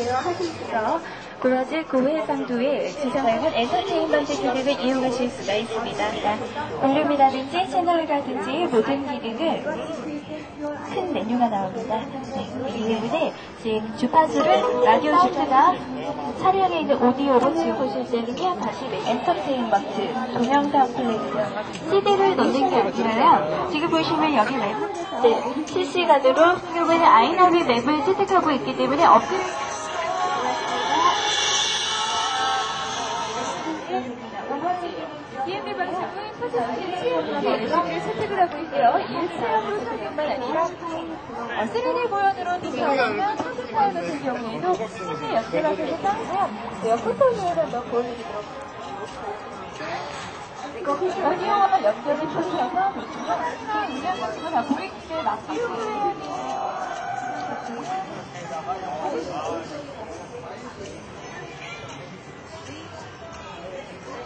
하신수서 브라질 고해상도의 지정하는 엔터테인먼트 기능을 이용하실 수가 있습니다. 볼륨이라든지 채널이라든지 모든 기능을 큰 메뉴가 나옵니다. 네, 이 때문에 지금 주파수를 라디오 주파가 차량에 있는 오디오로 지금 보실 때는요 다시 네, 엔터테인먼트 동영상 플레이어 CD를 넣는 게 아니라요 지금 보시면 여기 맵 네, 실시간으로 이번에 아이나비 맵을 채택하고 있기 때문에 업데 DMB 방송은 소속실 체험용의 레시피를 선택을 하고 있고요. 이 체험으로 사용만 아니라 어, 3D 보연으로 등장하는 소속 파일 같은 경우에도 실제 연출하셔서 따서 제가 포토를 한번 보여드리도록. 어디와 연결을 통해서 보시면 항상 운영하시고 다 고객님께 맡기고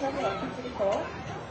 저는 어떻게 디지털 에피아는 우리의 선택 공부과 서비스를 불가능한 기다시다가 이해해주시고요. 목소리 이해해주십시오. 기억과 결제, 통신과 POP 가지